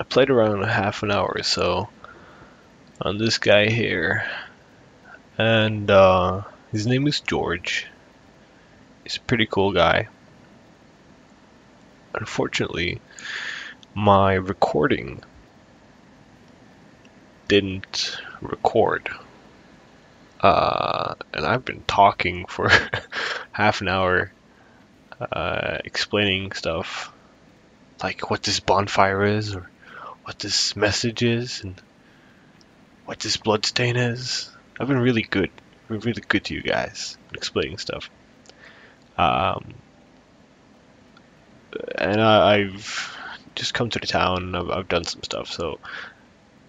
I played around a half an hour or so on this guy here, and uh, his name is George. He's a pretty cool guy. Unfortunately, my recording didn't record. Uh, and I've been talking for half an hour, uh, explaining stuff like what this bonfire is, or what this message is, and what this bloodstain is. I've been really good, I've been really good to you guys explaining stuff. Um, and I, I've just come to the town. I've, I've done some stuff, so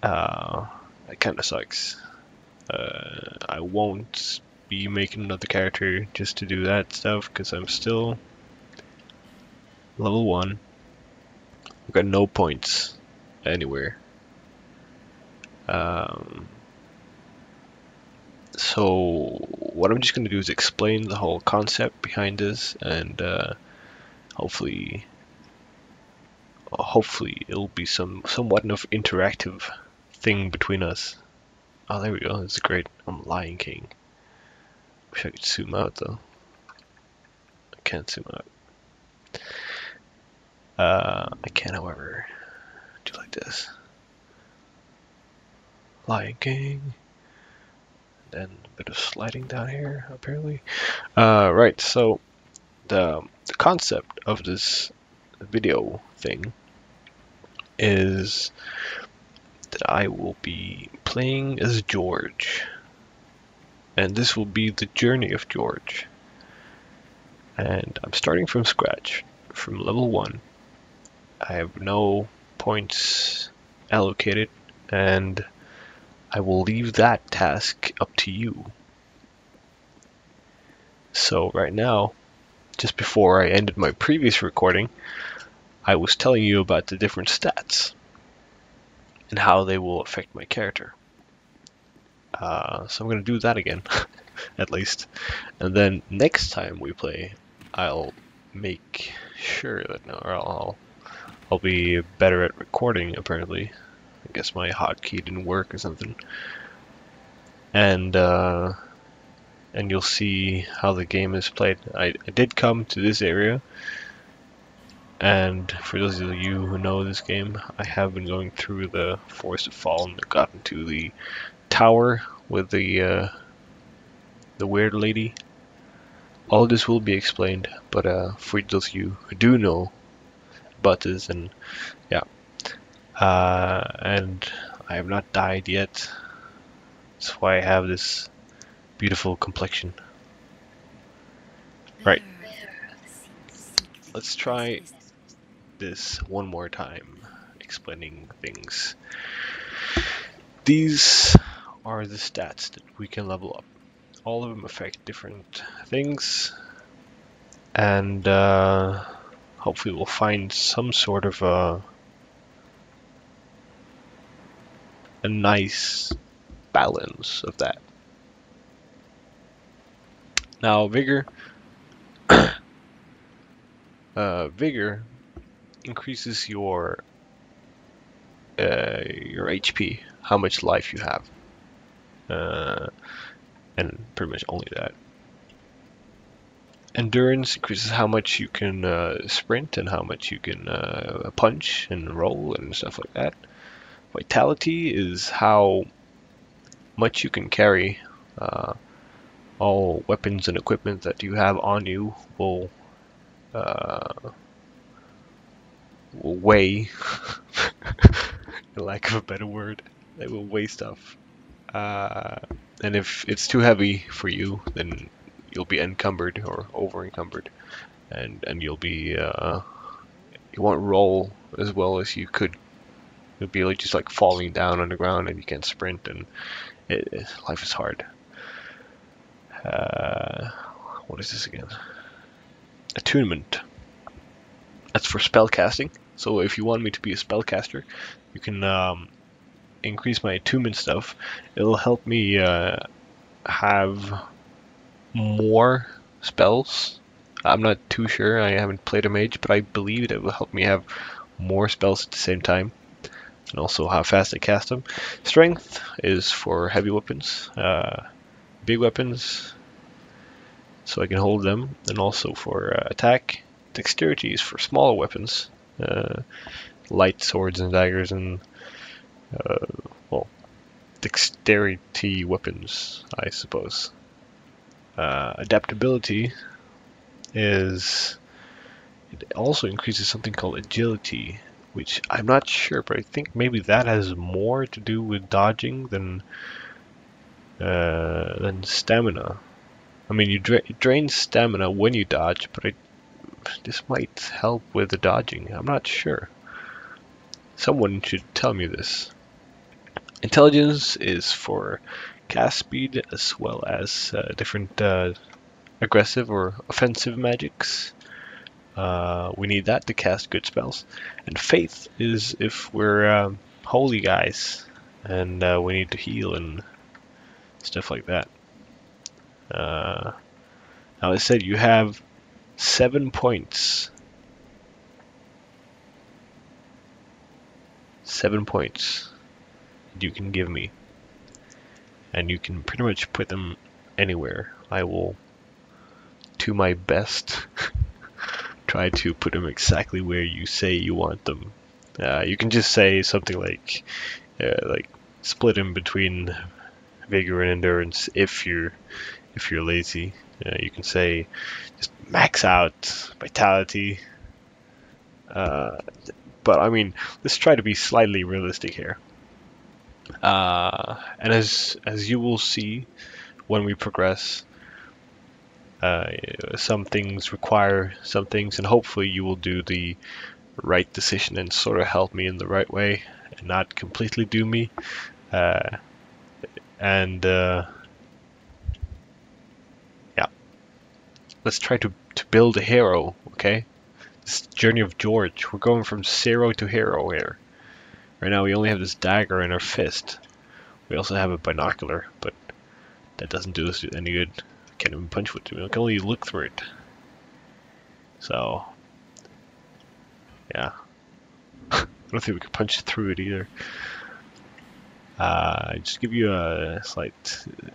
uh, it kind of sucks. Uh, I won't be making another character just to do that stuff because I'm still level one. I've got no points anywhere. Um, so what I'm just going to do is explain the whole concept behind this and uh, hopefully hopefully it'll be some somewhat of interactive thing between us. Oh, there we go. That's great. I'm Lion King. Wish I could zoom out though. I can't zoom out. Uh, I can, however, this. Lion King. Then a bit of sliding down here, apparently. Uh, right, so the, the concept of this video thing is that I will be playing as George. And this will be the journey of George. And I'm starting from scratch, from level 1. I have no points allocated, and I will leave that task up to you. So right now, just before I ended my previous recording, I was telling you about the different stats and how they will affect my character. Uh, so I'm going to do that again, at least. And then next time we play, I'll make sure that, or I'll, I'll be better at recording, apparently. I guess my hotkey didn't work or something. And, uh, and you'll see how the game is played. I, I did come to this area, and for those of you who know this game, I have been going through the Forest of Fallen. I got into the tower with the uh, the weird lady. All this will be explained, but uh, for those of you who do know about this, and yeah, uh, and I have not died yet. That's why I have this beautiful complexion. Right. Let's try this one more time, explaining things. These are the stats that we can level up. All of them affect different things, and uh, hopefully we'll find some sort of a, a nice balance of that. Now, vigor. uh, vigor increases your uh, your HP, how much life you have, uh, and pretty much only that. Endurance increases how much you can uh, sprint and how much you can uh, punch and roll and stuff like that. Vitality is how much you can carry. Uh, all weapons and equipment that you have on you will uh, will weigh, lack of a better word, they will weigh stuff. Uh, and if it's too heavy for you, then you'll be encumbered or over encumbered, and and you'll be uh, you won't roll as well as you could. You'll be like just like falling down on the ground, and you can't sprint, and it, it, life is hard. Uh, what is this again? Attunement. That's for spell casting. So if you want me to be a spellcaster, you can um, increase my attunement stuff. It'll help me uh, have more spells. I'm not too sure. I haven't played a mage, but I believe it will help me have more spells at the same time. and also how fast I cast them. Strength is for heavy weapons, uh, big weapons, so I can hold them, and also for uh, attack. Dexterity is for smaller weapons, uh, light swords and daggers, and uh, well, dexterity weapons, I suppose. Uh, adaptability is it also increases something called agility, which I'm not sure, but I think maybe that has more to do with dodging than uh, than stamina. I mean, you dra drain stamina when you dodge, but this might help with the dodging. I'm not sure. Someone should tell me this. Intelligence is for cast speed as well as uh, different uh, aggressive or offensive magics. Uh, we need that to cast good spells. And faith is if we're um, holy guys and uh, we need to heal and stuff like that. Uh, now I said you have seven points. Seven points you can give me. And you can pretty much put them anywhere. I will, to my best, try to put them exactly where you say you want them. Uh, you can just say something like, uh, like split them between vigor and endurance if you're if you're lazy. Uh, you can say just max out vitality. Uh, but I mean, let's try to be slightly realistic here. Uh, and as as you will see when we progress, uh, some things require some things, and hopefully you will do the right decision and sort of help me in the right way and not completely do me. Uh, and uh, yeah, let's try to, to build a hero, okay? This journey of George. We're going from zero to hero here. Right now we only have this dagger in our fist. We also have a binocular, but that doesn't do us any good can't even punch with it. We can only look through it. So, yeah. I don't think we can punch through it either. Uh, just give you a slight,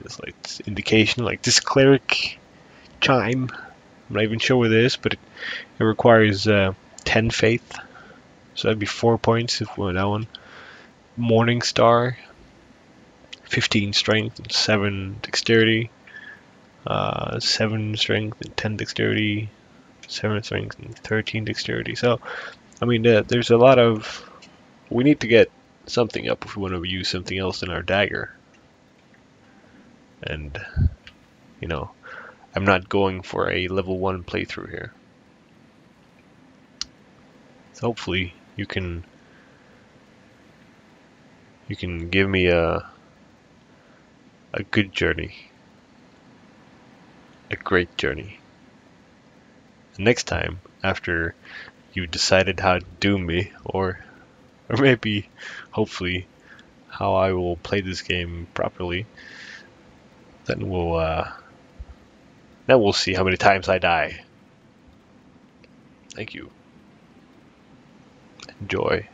slight indication, like this cleric chime. I'm not even sure what it is, but it, it requires uh, 10 faith. So that'd be 4 points if we want that one. Morning Star, 15 strength, and 7 dexterity uh, 7 strength and 10 dexterity, 7 strength and 13 dexterity. So, I mean, uh, there's a lot of... We need to get something up if we want to use something else in our dagger. And, you know, I'm not going for a level 1 playthrough here. So hopefully you can you can give me a a good journey a great journey. Next time, after you decided how to do me, or or maybe, hopefully, how I will play this game properly, then we'll uh, then we'll see how many times I die. Thank you. Enjoy.